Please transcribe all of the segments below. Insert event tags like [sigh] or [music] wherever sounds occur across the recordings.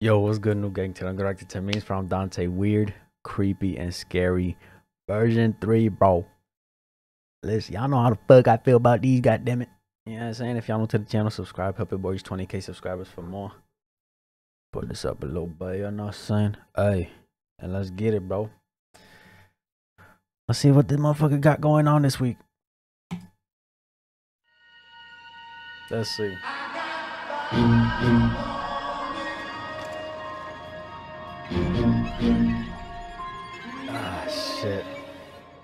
Yo, what's good, Neu gang? Today I'm gonna to memes from Dontai. Weird, creepy, and scary. Version 3, bro. Listen, y'all know how the fuck I feel about these, goddammit. You know what I'm saying? If y'all new to the channel, subscribe. Help it boys 20k subscribers for more. Put this up a little bit, you know what I'm saying? Hey, and let's get it, bro. Let's see what this motherfucker got going on this week. Let's see. Shit.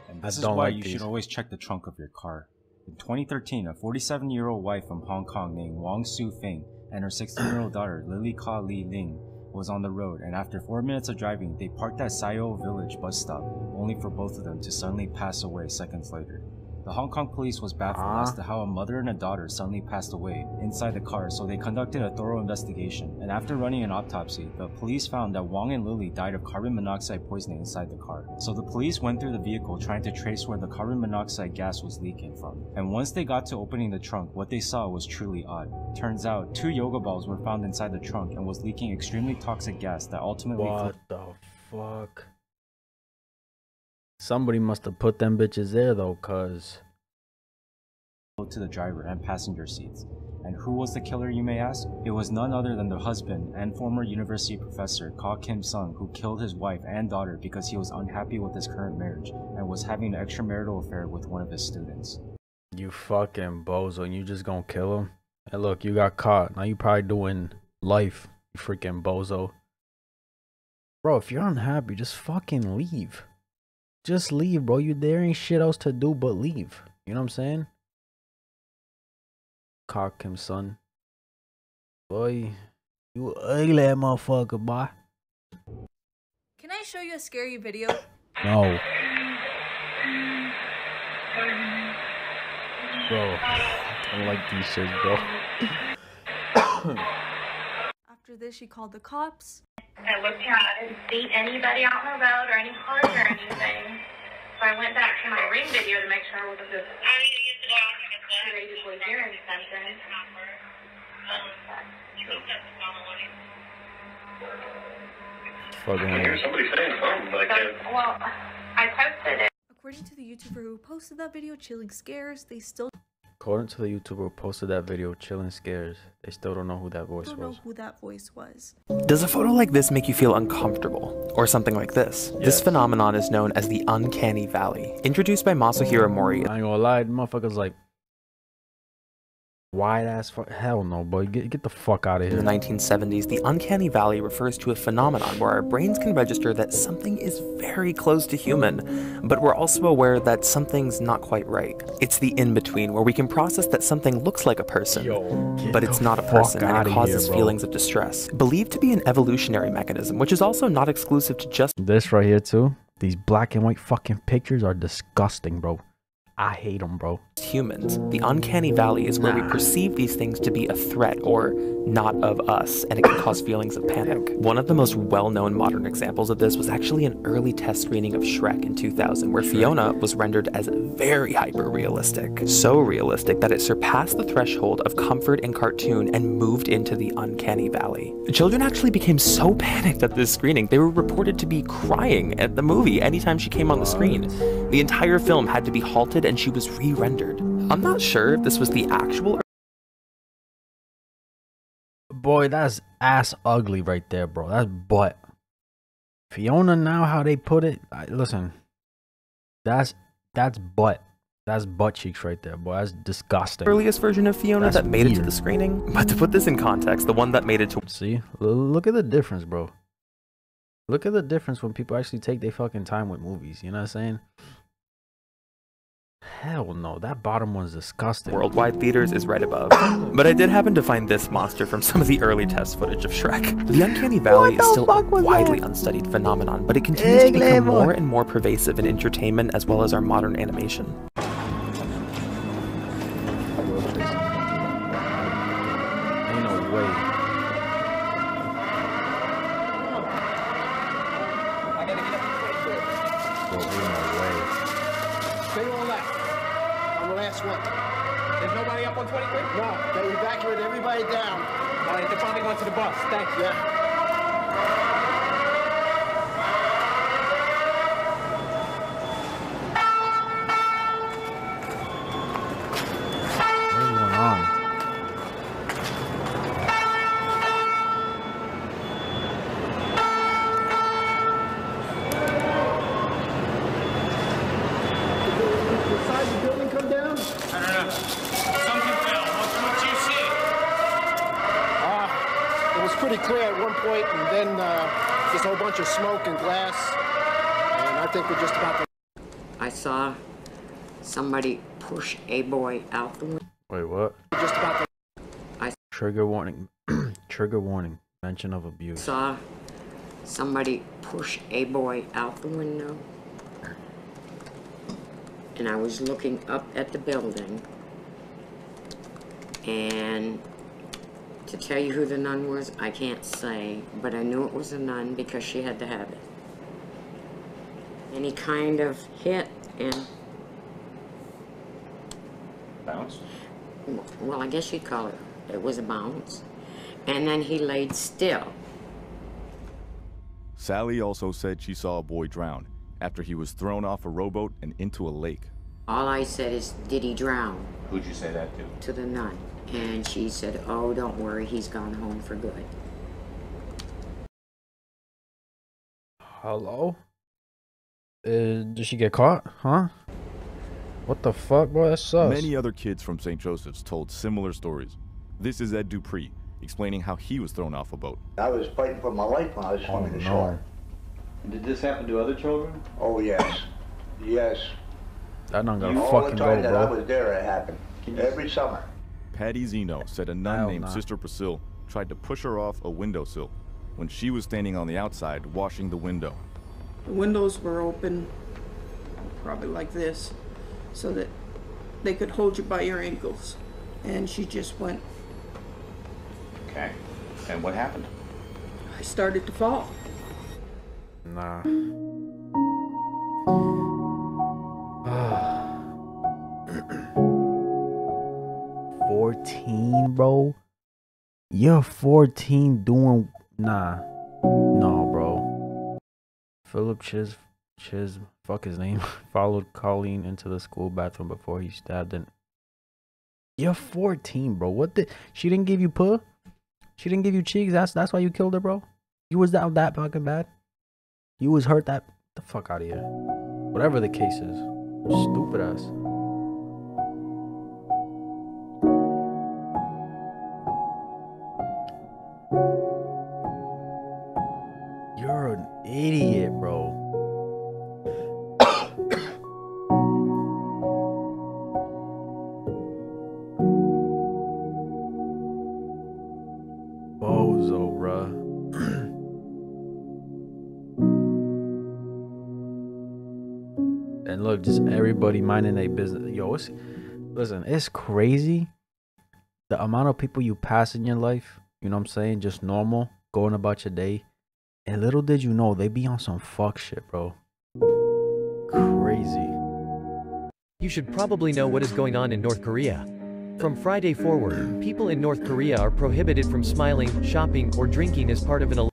And I this is don't why like you these. should always check the trunk of your car. In 2013, a 47 year old wife from Hong Kong named Wang Su Feng and her 16 year old [coughs] daughter Lily Ka Li Ling was on the road, and after four minutes of driving, they parked at Sayo Village bus stop, only for both of them to suddenly pass away seconds later. The Hong Kong police was baffled Ah. as to how a mother and a daughter suddenly passed away inside the car, so they conducted a thorough investigation. And after running an autopsy, the police found that Wang and Lily died of carbon monoxide poisoning inside the car. So the police went through the vehicle trying to trace where the carbon monoxide gas was leaking from. And once they got to opening the trunk, what they saw was truly odd. Turns out, two yoga balls were found inside the trunk and was leaking extremely toxic gas that ultimately What the fuck? Somebody must have put them bitches there though, cuz. to the driver and passenger seats. And who was the killer, you may ask? It was none other than the husband and former university professor Ka Kim Sung, who killed his wife and daughter because he was unhappy with his current marriage and was having an extramarital affair with one of his students. You fucking bozo, and you just gonna kill him? And look, you got caught. Now you probably doing life, you freaking bozo. Bro, if you're unhappy, just fucking leave. Just leave, bro. You there ain't shit else to do but leave. You know what I'm saying? Cock him, son. Boy, you ugly ass motherfucker, boy. Can I show you a scary video? No. Bro, I like these shits, bro. [coughs] After this, she called the cops. I looked down. I didn't see anybody out on the road or any cars or anything. So I went back to my ring video to make sure I wasn't just courageously hearing something. Fucking I hear somebody saying something, but I can't. well, I posted it. According to the YouTuber who posted that video, Chilling Scares, they still According to the YouTuber who posted that video, Chillin' Scares, they still don't know who that voice don't know was. who that voice was. Does a photo like this make you feel uncomfortable? Or something like this? This phenomenon is known as the uncanny valley. Introduced by Masahiro Mori I ain't gonna lie, motherfuckers like wide ass. fuck. Hell no, boy. Get get the fuck out of here. in the 1970s, the uncanny valley refers to a phenomenon where our brains can register that something is very close to human, but we're also aware that something's not quite right. It's the in between where we can process that something looks like a person, Get but it's not a person and it causes bro. feelings of distress. Believed to be an evolutionary mechanism, which is also not exclusive to just This right here too. These black and white fucking pictures are disgusting, bro. I hate them, bro. humans. The uncanny valley is where we perceive these things to be a threat or not of us, and it can cause [coughs] feelings of panic. One of the most well known modern examples of this was actually an early test screening of Shrek in 2000, where Fiona was rendered as very hyper realistic. So realistic that it surpassed the threshold of comfort in cartoon and moved into the uncanny valley. Children actually became so panicked at this screening, they were reported to be crying at the movie anytime she came on the screen. The entire film had to be halted and she was re rendered. I'm not sure if this was the actual Boy, that's ass ugly right there, bro. That's butt. Fiona now, how they put it. I, listen, that's that's butt. That's butt cheeks right there, boy. That's disgusting. earliest version of Fiona That's that made it to the screening. [laughs] But to put this in context, the one that made it to See, look at the difference, bro. Look at the difference when people actually take their fucking time with movies. You know what I'm saying? Hell no, that bottom one's disgusting. worldwide theaters is right above. [coughs] But I did happen to find this monster from some of the early test footage of Shrek. The Uncanny Valley is still a widely unstudied phenomenon, but it continues to become more and more pervasive in entertainment as well as our modern animation. Bunch of smoke and glass. And I think we're just about to. I saw somebody push a boy out the window. Wait, what? Just about to. Trigger warning. [clears throat] Trigger warning. Mention of abuse. Saw somebody push a boy out the window. And I was looking up at the building. And to tell you who the nun was, I can't say, but I knew it was a nun because she had to have it. And he kind of hit and Bounce. well, I guess you'd call it, it was a bounce. And then he laid still. Sally also said she saw a boy drown after he was thrown off a rowboat and into a lake. All I said is, did he drown? Who'd you say that to? To the nun. And she said, oh, don't worry, he's gone home for good. Hello? Uh, did she get caught? Huh? What the fuck, bro? That sucks. Many other kids from St. Joseph's told similar stories. This is Ed Dupree explaining how he was thrown off a boat. I was fighting for my life when I was Oh, swimming ashore. no. Did this happen to other children? Oh yes, yes. That not gonna All fucking the time that I was there, it happened. Every summer. Patty Zeno said a nun Hell named nah. Sister Priscilla tried to push her off a windowsill when she was standing on the outside washing the window. The windows were open, probably like this, so that they could hold you by your ankles. And she just went, Okay. And what happened? I started to fall. Nah. You're 14 doing nah. No, bro. Philip Chiz Chiz fuck his name. [laughs] Followed Colleen into the school bathroom before he stabbed and You're 14, bro. What the she didn't give you puh? She didn't give you cheeks. That's that's why you killed her, bro. You was that that fucking bad. You was hurt that the fuck out of here. Whatever the case is. Stupid ass. Everybody minding their business. Yo, it's, listen, it's crazy the amount of people you pass in your life. You know what I'm saying? Just normal, going about your day. And little did you know, they be on some fuck shit, bro. Crazy. You should probably know what is going on in North Korea. From Friday forward, people in North Korea are prohibited from smiling, shopping, or drinking as part of an.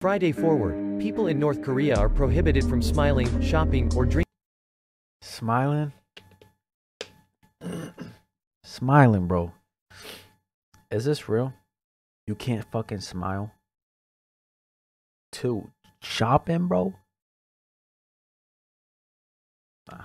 Friday forward, people in North Korea are prohibited from smiling, shopping, or drinking. Smiling. [clears throat] Smiling, bro. Is this real? You can't fucking smile. Two, shopping, bro.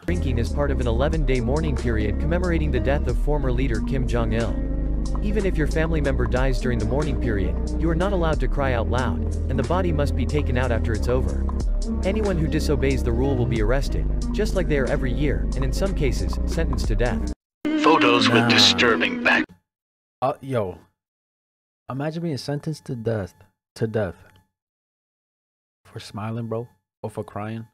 Drinking is part of an 11-day mourning period commemorating the death of former leader Kim Jong-il. Even if your family member dies during the mourning period, you are not allowed to cry out loud, and the body must be taken out after it's over. Anyone who disobeys the rule will be arrested, just like they are every year, and in some cases, sentenced to death. Photos Nah. with disturbing back. Uh, yo, imagine being sentenced to death, to death, for smiling, bro, or for crying.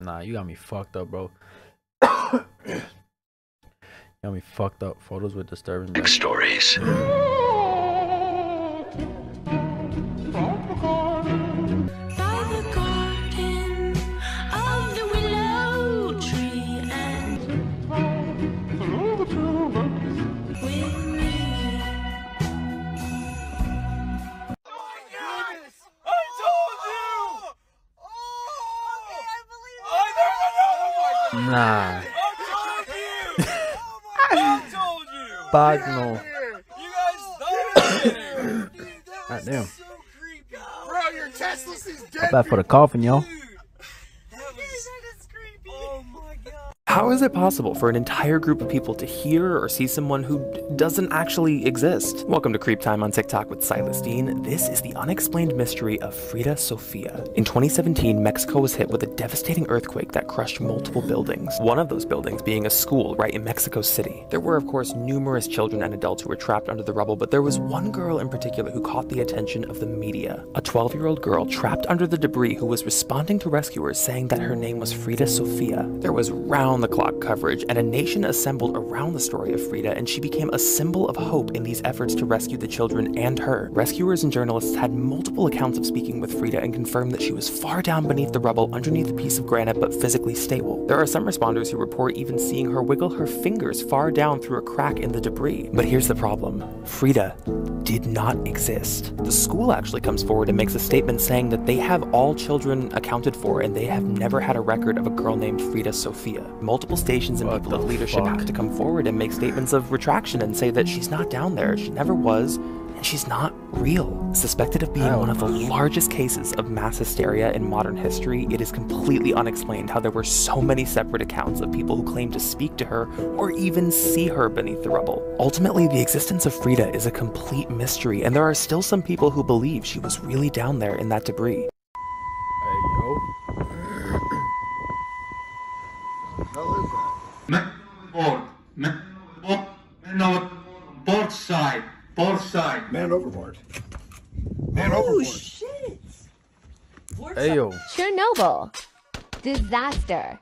Nah, you got me fucked up, bro. [coughs] got me fucked up. Photos with disturbing. Big stories. Mm. Bagno. God damn. Bro, your Tesla's is dead. Not bad for the coffin, yo. How is it possible for an entire group of people to hear or see someone who doesn't actually exist? Welcome to Creep Time on TikTok with Silas Dean. This is the unexplained mystery of Frida Sofia. In 2017, Mexico was hit with a devastating earthquake that crushed multiple buildings. One of those buildings being a school right in Mexico City. There were, of course, numerous children and adults who were trapped under the rubble, but there was one girl in particular who caught the attention of the media. A 12 year old girl trapped under the debris who was responding to rescuers saying that her name was Frida Sofia. There was round the clock coverage, and a nation assembled around the story of Frida, and she became a symbol of hope in these efforts to rescue the children and her. Rescuers and journalists had multiple accounts of speaking with Frida and confirmed that she was far down beneath the rubble underneath a piece of granite but physically stable. There are some responders who report even seeing her wiggle her fingers far down through a crack in the debris. But here's the problem Frida did not exist. The school actually comes forward and makes a statement saying that they have all children accounted for and they have never had a record of a girl named Frida Sofia. Multiple stations and people of leadership have to come forward and make statements of retraction and say that she's not down there, she never was, she's not real. Suspected of being oh, one of the largest cases of mass hysteria in modern history, it is completely unexplained how there were so many separate accounts of people who claimed to speak to her or even see her beneath the rubble. Ultimately, the existence of Frida is a complete mystery, and there are still some people who believe she was really down there in that debris. Man overboard. Man, man, man over, board side. Board side. Man overboard. Man Oh, overboard. shit. Hey, yo. Chernobyl. Disaster.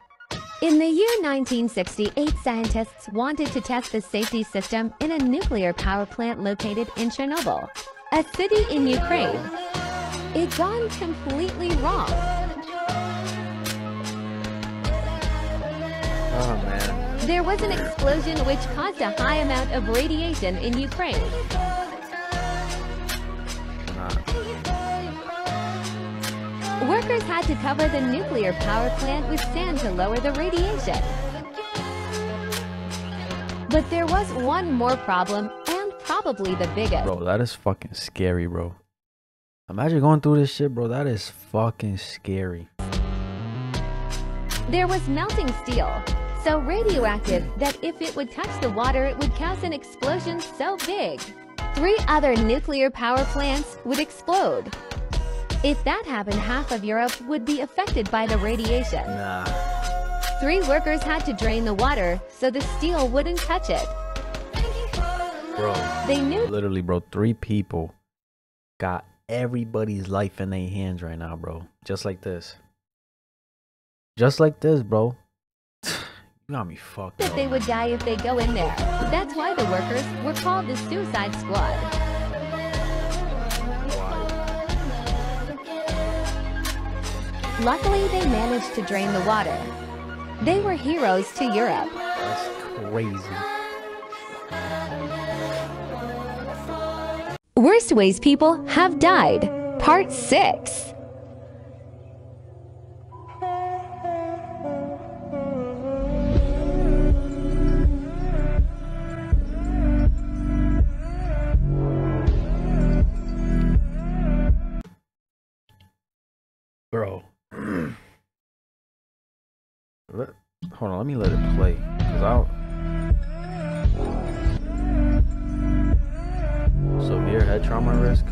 In the year 1968, scientists wanted to test the safety system in a nuclear power plant located in Chernobyl, a city in Ukraine. It gone completely wrong. Oh, man. There was an explosion which caused a high amount of radiation in Ukraine. Workers had to cover the nuclear power plant with sand to lower the radiation. But there was one more problem, and probably the biggest. Bro, that is fucking scary, bro. Imagine going through this shit, bro. That is fucking scary. There was melting steel, so radioactive that if it would touch the water, it would cause an explosion so big. Three other nuclear power plants would explode. If that happened, half of Europe would be affected by the radiation. Nah. Three workers had to drain the water so the steel wouldn't touch it. Bro. They knew Literally, bro, three people got everybody's life in their hands right now, bro. Just like this. Just like this, bro. [sighs] You got me fucked that they would die if they go in there. That's why the workers were called the Suicide Squad. Luckily, they managed to drain the water. They were heroes to Europe. That's crazy. Worst ways people have died. Part 6. Hold on, let me let it play. Cause I'll. Severe head trauma risk?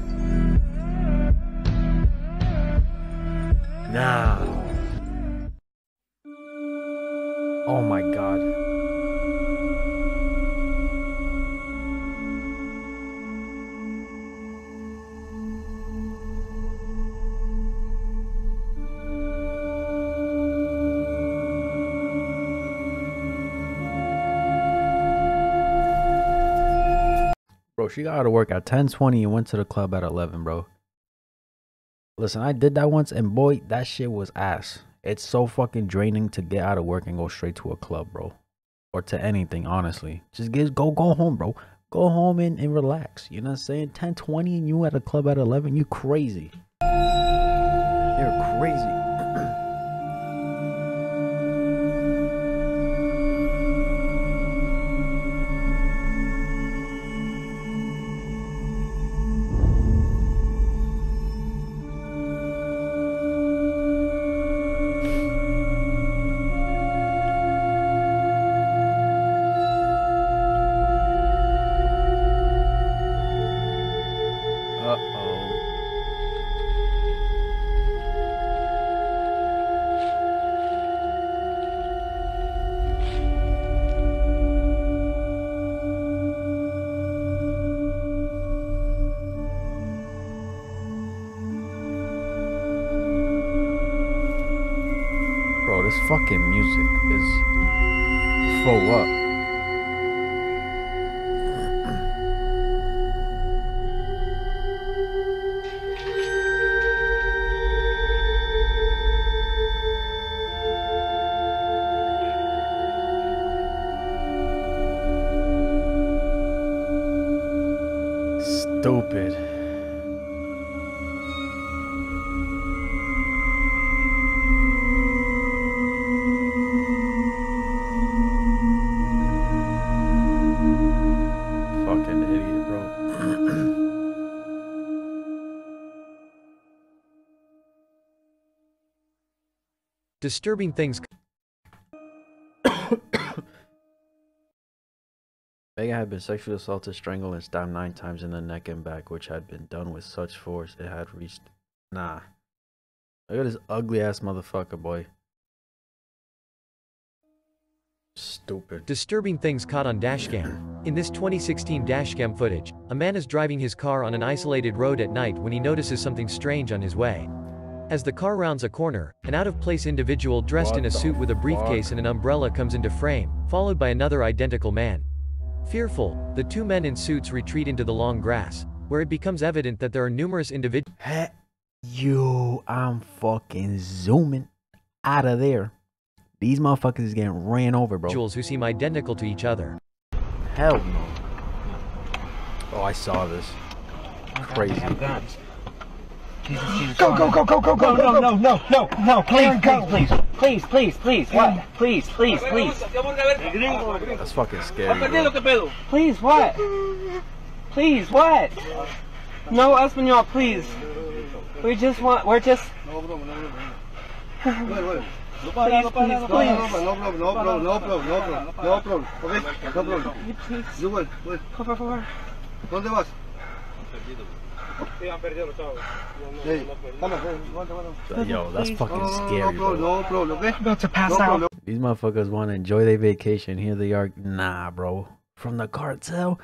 Nah. Oh my god. She got out of work at 10:20 and went to the club at 11, bro. Listen, I did that once and boy, that shit was ass. It's so fucking draining to get out of work and go straight to a club, bro. Or to anything, honestly. Just get go go home, bro. Go home and, and relax. You know what I'm saying? 10:20 and you at a club at 11, you crazy. You're crazy. This fucking music is for what? Disturbing things. [coughs] Megan had been sexually assaulted, strangled, and stabbed nine times in the neck and back, which had been done with such force it had reached. Nah. Look at this ugly ass motherfucker, boy. Stupid. Disturbing things caught on dashcam. In this 2016 dashcam footage, a man is driving his car on an isolated road at night when he notices something strange on his way. As the car rounds a corner, an out-of-place individual dressed What in a suit with a briefcase fuck? and an umbrella comes into frame, followed by another identical man. Fearful, the two men in suits retreat into the long grass, where it becomes evident that there are numerous individuals. Yo, I'm fucking zooming out of there. These motherfuckers is getting ran over, bro. who seem identical to each other. Hell no. Oh, I saw this. Crazy. Go, go, go, go, go, go, no, no, no, no, no, please, please, please, please, please, please, what? Please, please, please. That's fucking scary. Bro. Please, what? Please, what? No, Espanol, please. We just want, we're just. No para, no para, no para, no problem, no problem, no problem, no problem, no problem, no problem, okay, no problem. You will, will. Por favor. ¿Dónde vas? Hey, come on, come on. Yo, that's fucking scary, bro. no problem, okay? About to pass out. These motherfuckers want to enjoy their vacation. Here they are. Nah, bro. From the cartel?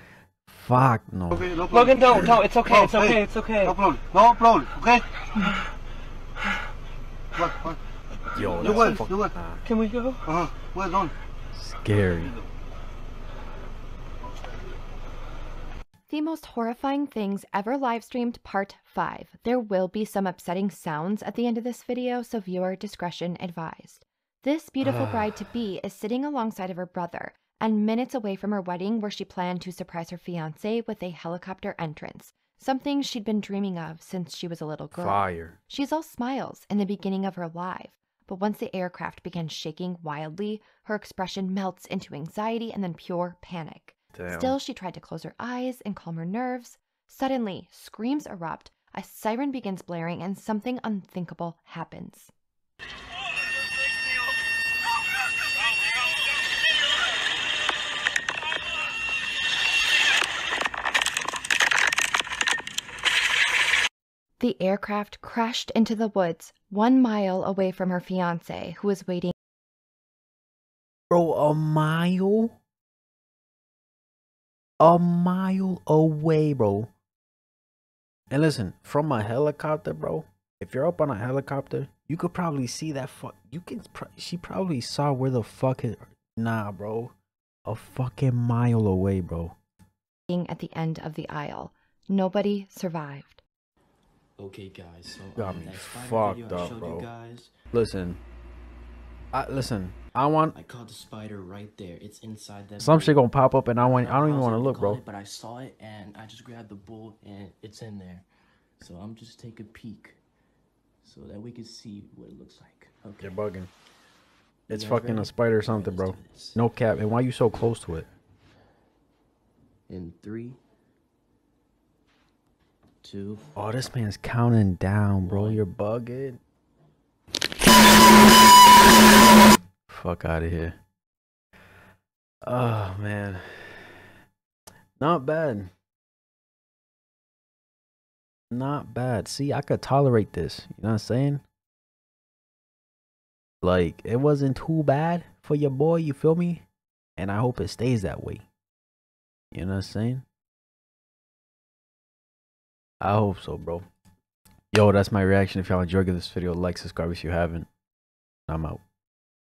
Fuck no. Okay, no problem. Logan, no, no, it's okay, it's okay, it's okay. No problem, no problem, okay? What, what? Yo, You that's will, fuck- you will. Can we go? Uh-huh, well done. scary. The most horrifying things ever live streamed part 5. There will be some upsetting sounds at the end of this video, so viewer discretion advised. This beautiful [sighs] bride to be is sitting alongside of her brother and minutes away from her wedding where she planned to surprise her fiance with a helicopter entrance, something she'd been dreaming of since she was a little girl. Fire. She's all smiles in the beginning of her live, but once the aircraft begins shaking wildly, her expression melts into anxiety and then pure panic. Damn. Still, she tried to close her eyes and calm her nerves. Suddenly, screams erupt, a siren begins blaring, and something unthinkable happens. The aircraft crashed into the woods one mile away from her fiance, who was waiting. Bro, a mile? A mile away, bro. And listen, from a helicopter, bro. If you're up on a helicopter, you could probably see that fuck. You can. Pr- she probably saw where the fuck is. Nah, bro. A fucking mile away, bro. Being at the end of the aisle. Nobody survived. Okay, guys. So Got um, me fucked video up, bro. You guys, Listen. I listen. I want I caught the spider right there. It's inside that. some shit gonna pop up, and I want. I don't even want to look, bro. It, but I saw it and I just grabbed the bull and it's in there. So I'm just take a peek, so that we can see what it looks like. Okay. You're bugging. It's fucking ready? a spider or something, bro. No cap. And why you so close to it? In three, two. Oh, this man's counting down, bro. You're bugging. Fuck out of here. Oh man. Not bad. Not bad. See, I could tolerate this. You know what I'm saying? Like, it wasn't too bad for your boy, you feel me? And I hope it stays that way. You know what I'm saying? I hope so, bro. Yo, that's my reaction. If y'all enjoyed, this video like, subscribe if you haven't. I'm out.